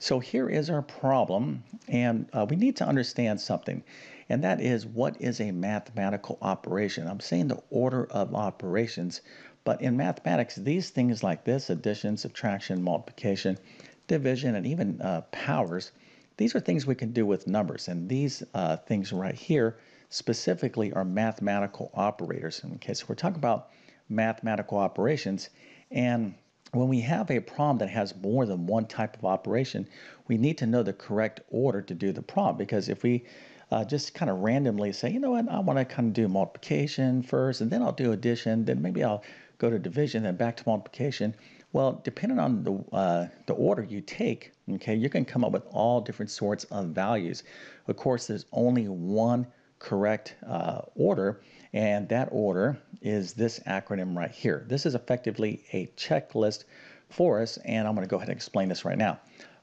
So here is our problem, and uh, we need to understand something, and that is what is a mathematical operation? I'm saying the order of operations, but in mathematics, these things like this, addition, subtraction, multiplication, division, and even uh, powers, these are things we can do with numbers, and these uh, things right here specifically are mathematical operators. Okay, so we're talking about mathematical operations, and when we have a problem that has more than one type of operation, we need to know the correct order to do the problem because if we uh, just kind of randomly say, you know what, I want to kind of do multiplication first and then I'll do addition, then maybe I'll go to division, then back to multiplication. Well, depending on the, uh, the order you take, okay, you can come up with all different sorts of values. Of course, there's only one correct uh, order, and that order is this acronym right here. This is effectively a checklist for us, and I'm going to go ahead and explain this right now.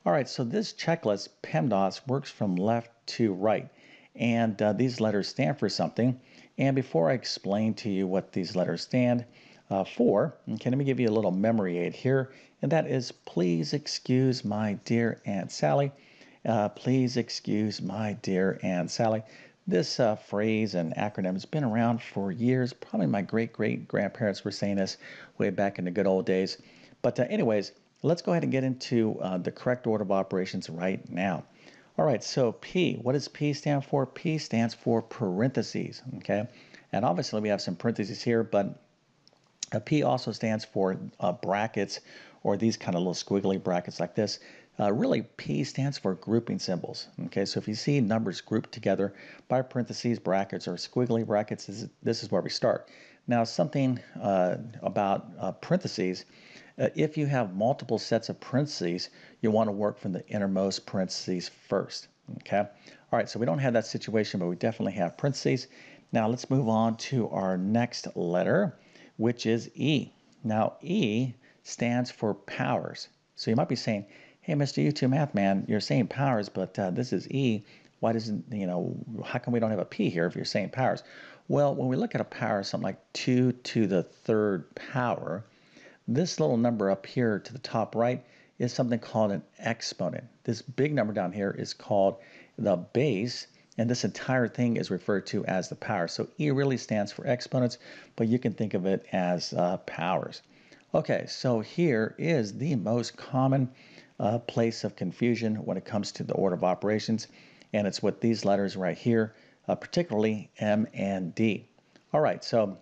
All right, so this checklist, PEMDAS, works from left to right, and uh, these letters stand for something. And before I explain to you what these letters stand uh, for, okay, let me give you a little memory aid here, and that is please excuse my dear Aunt Sally. Uh, please excuse my dear Aunt Sally. This uh, phrase and acronym has been around for years. Probably my great great grandparents were saying this way back in the good old days. But, uh, anyways, let's go ahead and get into uh, the correct order of operations right now. All right, so P, what does P stand for? P stands for parentheses, okay? And obviously we have some parentheses here, but a P also stands for uh, brackets or these kind of little squiggly brackets like this. Uh, really, P stands for grouping symbols. Okay, so if you see numbers grouped together by parentheses, brackets, or squiggly brackets, this is, this is where we start. Now, something uh, about uh, parentheses. Uh, if you have multiple sets of parentheses, you want to work from the innermost parentheses first. Okay, all right, so we don't have that situation, but we definitely have parentheses. Now, let's move on to our next letter, which is E. Now, E stands for powers. So you might be saying, hey, Mr. YouTube Math Man, you're saying powers, but uh, this is E. Why doesn't, you know, how come we don't have a P here if you're saying powers? Well, when we look at a power, something like 2 to the third power, this little number up here to the top right is something called an exponent. This big number down here is called the base, and this entire thing is referred to as the power. So E really stands for exponents, but you can think of it as uh, powers. Okay, so here is the most common uh, place of confusion when it comes to the order of operations, and it's with these letters right here, uh, particularly M and D. All right, so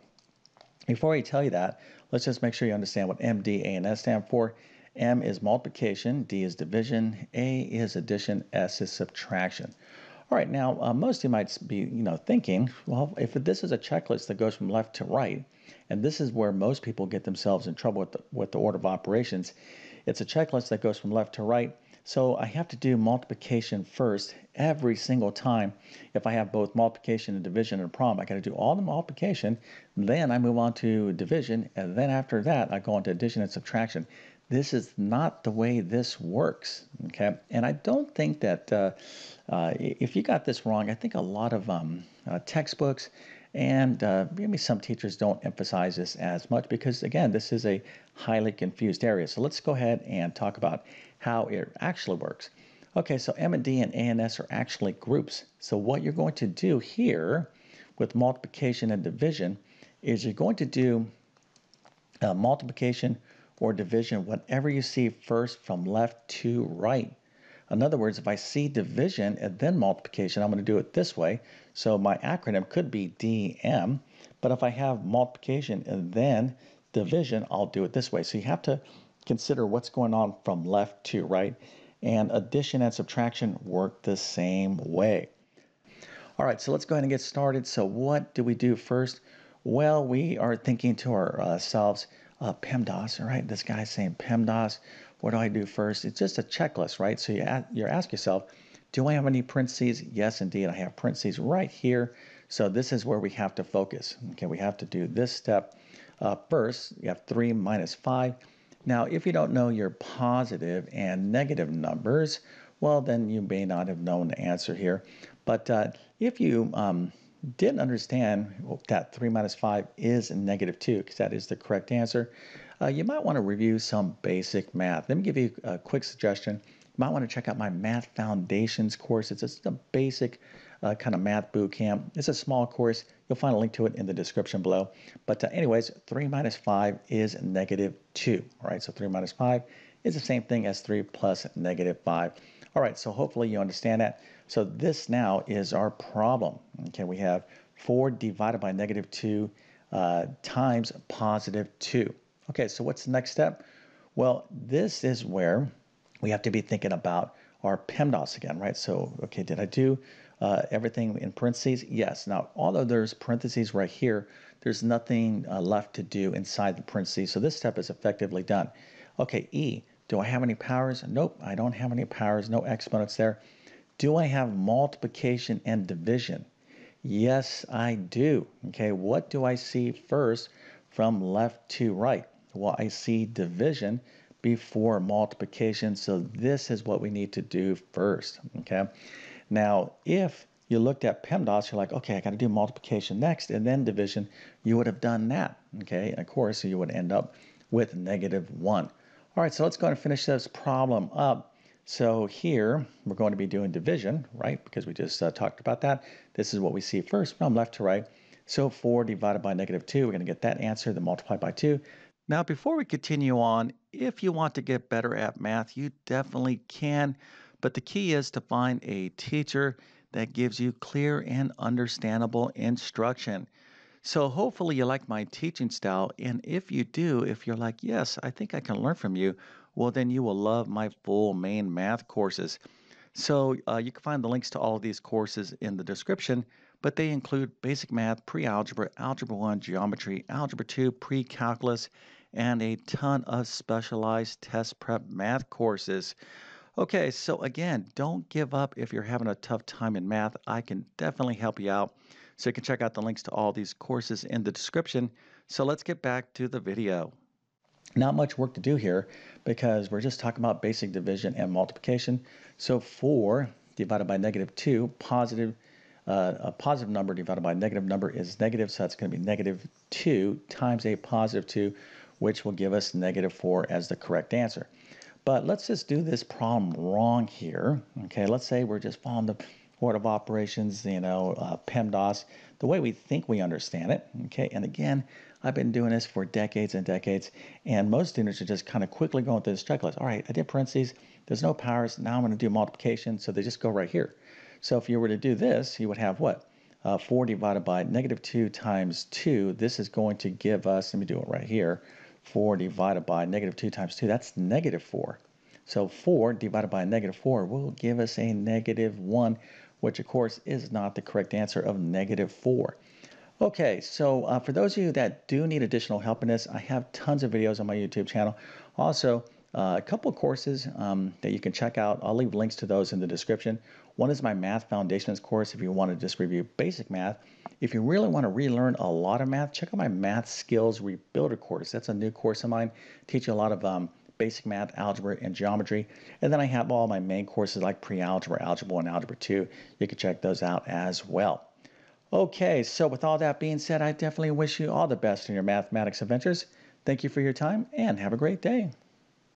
before I tell you that, let's just make sure you understand what M, D, A, and S stand for. M is multiplication, D is division, A is addition, S is subtraction. All right, now uh, most of you might be, you know, thinking, well, if this is a checklist that goes from left to right, and this is where most people get themselves in trouble with the, with the order of operations, it's a checklist that goes from left to right. So I have to do multiplication first every single time. If I have both multiplication and division in a problem, I got to do all the multiplication. Then I move on to division. And then after that, I go on to addition and subtraction. This is not the way this works. Okay. And I don't think that uh, uh, if you got this wrong, I think a lot of um, uh, textbooks and uh, maybe some teachers don't emphasize this as much because, again, this is a highly confused area. So let's go ahead and talk about how it actually works. Okay, so M and D and A and S are actually groups. So what you're going to do here with multiplication and division is you're going to do uh, multiplication or division, whatever you see first from left to right. In other words, if I see division and then multiplication, I'm going to do it this way. So my acronym could be DM, but if I have multiplication and then division, I'll do it this way. So you have to consider what's going on from left to right, and addition and subtraction work the same way. All right, so let's go ahead and get started. So what do we do first? Well, we are thinking to ourselves, uh, PEMDAS, all right? This guy's saying PEMDAS. What do I do first? It's just a checklist, right? So you, you ask yourself, do I have any parentheses? Yes, indeed, I have parentheses right here. So this is where we have to focus. Okay, we have to do this step uh, first. You have 3 minus 5. Now, if you don't know your positive and negative numbers, well, then you may not have known the answer here. But uh, if you um, didn't understand that 3 minus 5 is negative 2, because that is the correct answer, uh, you might want to review some basic math. Let me give you a quick suggestion. you might want to check out my Math Foundations course. It's just a basic uh, kind of math boot camp. It's a small course. You'll find a link to it in the description below. But uh, anyways, 3 minus 5 is negative 2. All right, so 3 minus 5 is the same thing as 3 plus negative 5. All right, so hopefully you understand that. So this now is our problem. Okay, we have 4 divided by negative 2 uh, times positive 2. Okay, so what's the next step? Well, this is where we have to be thinking about our PEMDAS again, right? So, okay, did I do uh, everything in parentheses? Yes. Now, although there's parentheses right here, there's nothing uh, left to do inside the parentheses. So this step is effectively done. Okay, E, do I have any powers? Nope, I don't have any powers, no exponents there. Do I have multiplication and division? Yes, I do. Okay, what do I see first from left to right? Well, I see division before multiplication. So this is what we need to do first. Okay. Now, if you looked at PEMDAS, you're like, okay, I got to do multiplication next and then division. You would have done that. Okay. And of course, you would end up with negative one. All right. So let's go and finish this problem up. So here we're going to be doing division, right? Because we just uh, talked about that. This is what we see first from left to right. So 4 divided by negative 2, we're going to get that answer, then multiply by 2. Now, before we continue on, if you want to get better at math, you definitely can. But the key is to find a teacher that gives you clear and understandable instruction. So, hopefully, you like my teaching style. And if you do, if you're like, yes, I think I can learn from you, well, then you will love my full main math courses. So, uh, you can find the links to all of these courses in the description, but they include basic math, pre algebra, algebra 1, geometry, algebra 2, pre calculus, and a ton of specialized test prep math courses. Okay, so again, don't give up if you're having a tough time in math. I can definitely help you out. So you can check out the links to all these courses in the description. So let's get back to the video. Not much work to do here because we're just talking about basic division and multiplication. So 4 divided by negative 2, positive, uh, a positive number divided by a negative number is negative, so that's going to be negative 2 times a positive 2, which will give us negative 4 as the correct answer. But let's just do this problem wrong here. Okay, let's say we're just following the order of operations, you know, uh, PEMDAS, the way we think we understand it. Okay, and again, I've been doing this for decades and decades, and most students are just kind of quickly going through this checklist. All right, I did parentheses, there's no powers, now I'm going to do multiplication, so they just go right here. So if you were to do this, you would have what? Uh, 4 divided by negative 2 times 2. This is going to give us, let me do it right here, 4 divided by negative 2 times 2, that's negative 4. So 4 divided by negative 4 will give us a negative 1, which of course is not the correct answer of negative 4. Okay, so uh, for those of you that do need additional help in this, I have tons of videos on my YouTube channel. Also, uh, a couple courses um, that you can check out. I'll leave links to those in the description. One is my Math Foundations course if you want to just review basic math. If you really want to relearn a lot of math, check out my Math Skills Rebuilder course. That's a new course of mine. Teach you a lot of um, basic math, algebra, and geometry. And then I have all my main courses like pre-algebra, algebra 1, algebra 2. You can check those out as well. Okay, so with all that being said, I definitely wish you all the best in your mathematics adventures. Thank you for your time and have a great day.